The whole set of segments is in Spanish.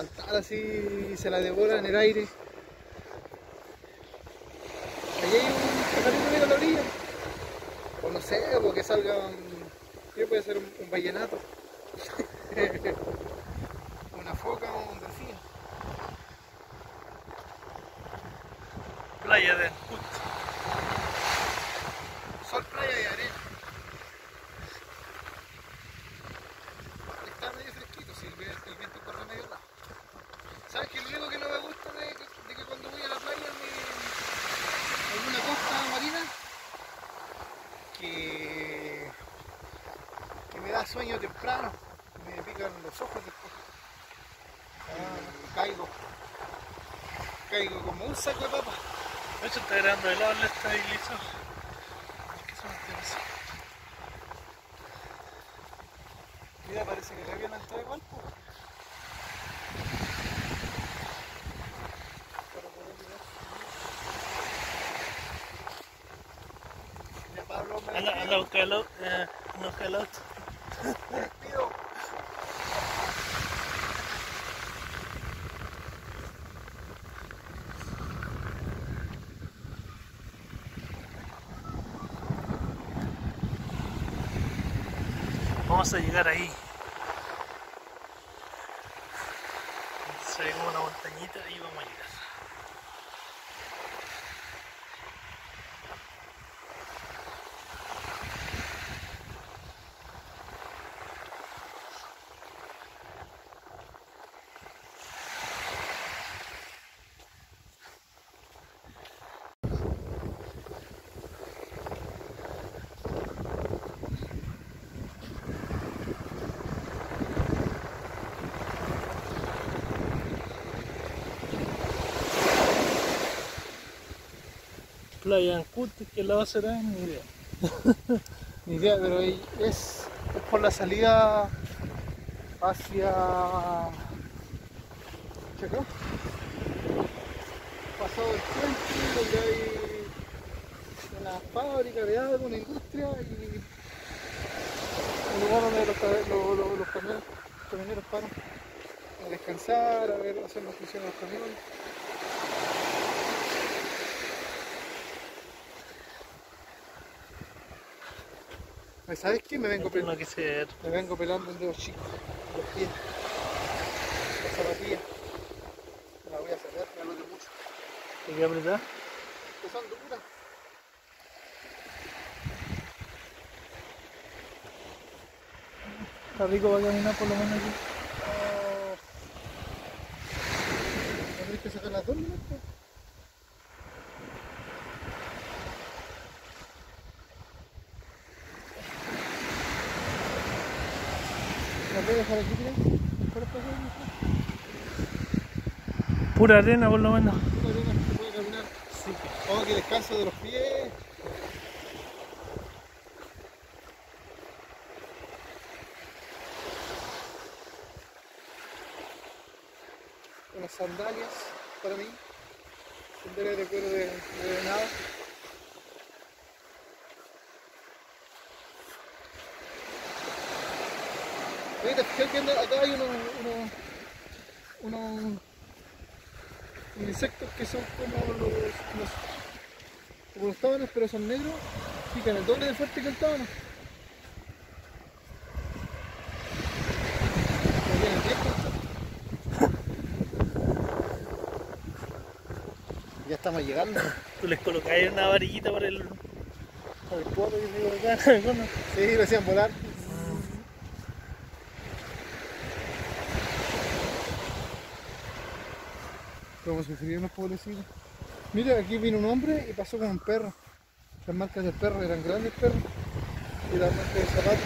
saltar así y se la devora en el aire. Ahí hay un pajarito mira a la orilla. O no sé, o que salga un. ¿Qué puede ser un, un vallenato? Una foca o un delfín. Playa de Cut. Sol, playa y arena. Está medio fresquito, si el, vi- el viento corre medio lado. ¿Sabes qué? Lo único que no me gusta de, que- de que cuando voy a la playa me. alguna costa marina que. Que temprano, me pican los ojos después. Ah, caigo. Caigo como un saco de papas. De hecho está grabando el estabilizó. ¿Qué se mantiene así? Mira, parece que le habían entrado igual. po. Para poder mirar. Ya Pablo me Anda, anda a buscar el auto. Eh, a Vamos a llegar ahí. Se ve una montañita y vamos llegar. Playa Ancud, ¿qué lado será? Ni idea. Ni idea, pero es, es por la salida hacia. Chacó. Pasado el puente, donde hay una fábrica de algo, una industria y un lugar donde los, los, los- los camiones, camioneros paran a descansar, a ver, hacer la función a los camiones. ¿Sabes qué? Me vengo, Tiene pel- que ser. me vengo pelando un dedo chico, los pies, la zapatilla. Me la voy a sacar, me duele mucho. Hay que apretar. Que son duras. Está rico para caminar por lo menos aquí. Oh. ¿Tendréis que sacar las dos nomás, ¿La dejar aquí, pasar? Pura arena por lo menos. Una arena se puede caminar. Sí. Oh, que descanso de los pies. Unas sandalias para mí. Sandalias de cuero de, de venado. Oye, ¿te fijas que anda- acá hay unos, unos, unos insectos que son como los, los, como los tábanos, pero son negros, pican el doble de fuerte que el tábano. Ya estamos llegando. Tú les colocáis una varillita por el. el poto que se acá. Sí, lo hacían volar. Como sufrieron los pobrecitos. Mira, aquí vino un hombre y pasó con un perro. Las marcas del perro eran grandes perros. Y las marcas del zapato.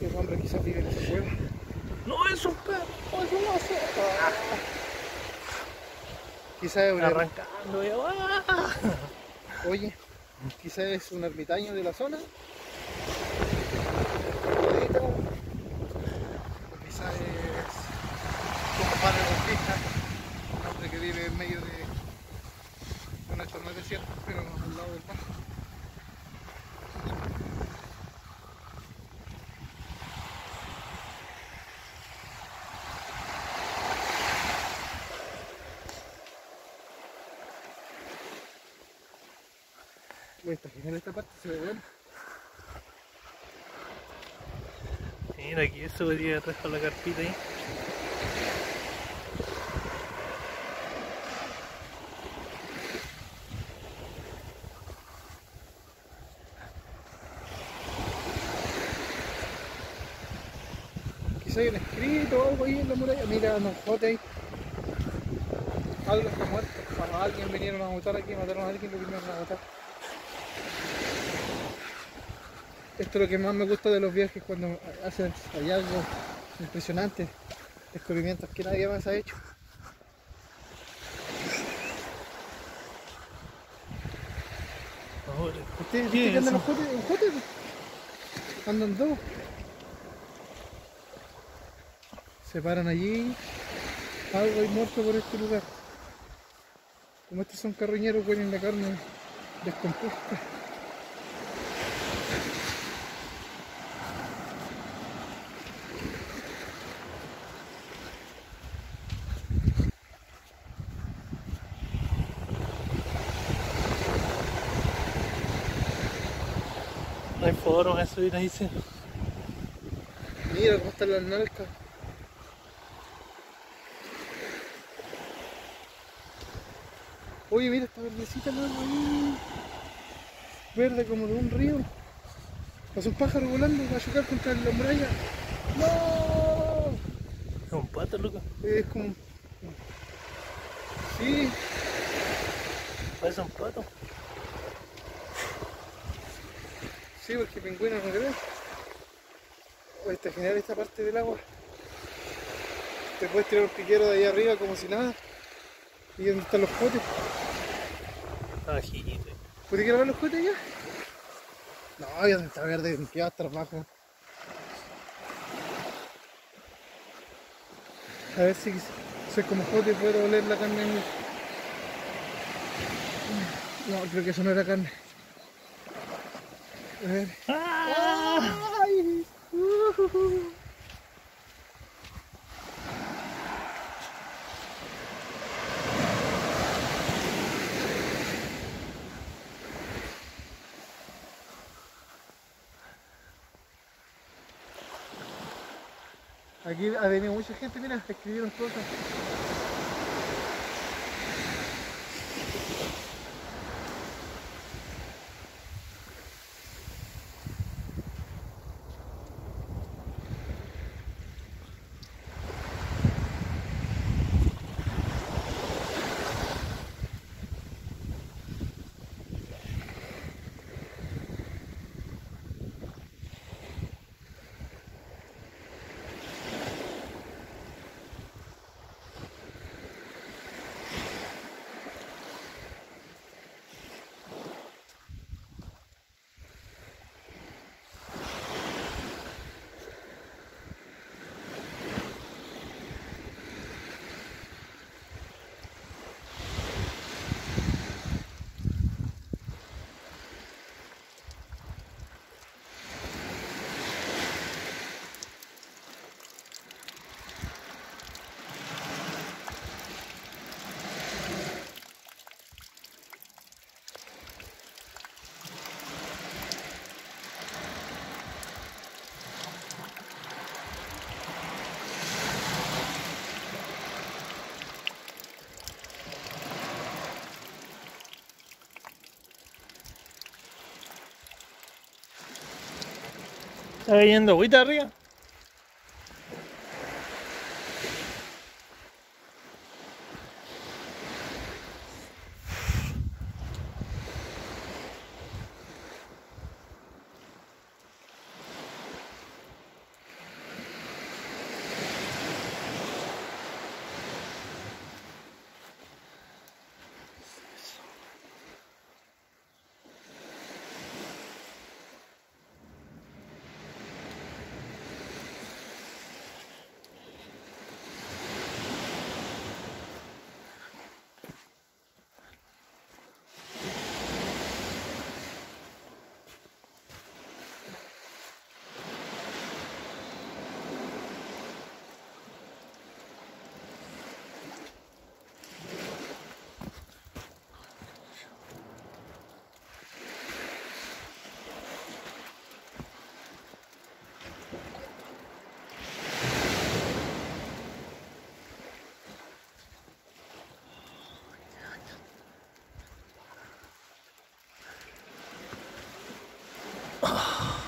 Y el hombre quizás vive en esa cueva. No, es un perro. ¡Oh, es un oso! Ah. Quizás es un Arrancando. y- ¡ah! Oye, quizás es un ermitaño de la zona. vive en medio de... Bueno, esto no es desierto, pero al lado del mar. en esta parte se ve bueno. Mira aquí, eso podría dejar la carpita ahí. Hay un escrito o algo ahí en la muralla. Mira, no jote ahí. Algo está muerto. Bueno, alguien vinieron a matar aquí, mataron a alguien, lo vinieron a matar. Esto es lo que más me gusta de los viajes cuando hacen hallazgos impresionantes, descubrimientos que nadie más ha hecho. ¿Ustedes ¿Qué viste que es andan eso? los jotes? ¿Los jotes? Andan dos. Se paran allí. Algo hay muerto por este lugar. Como estos son carroñeros, huelen la carne descompuesta. no hay forma de subir ahí, sí. Mira cómo están las nalcas. Oye, mira esta verdecita luego ahí. Verde como de un río. Pasó un pájaro volando va a chocar contra la muralla. ¡No! Es un pato, loco. Es como. Sí, Parece un pato. sí, porque pingüino no creo. Oye, está genial esta parte del agua. Te puedes tirar un piquero de ahí arriba como si nada. ¿Y dónde están los potes? Bajito. ¿Puedes ir a ver los cohetes ya? No, ya está verde, que va a estar bajo. A ver si soy como jote y puedo oler la carne. en- No, creo que eso no era carne. A ver. ¡Ah! ¡Ay! Uh. Aquí ha venido mucha gente, mira, escribieron cosas. ¿Está cayendo agüita arriba? 完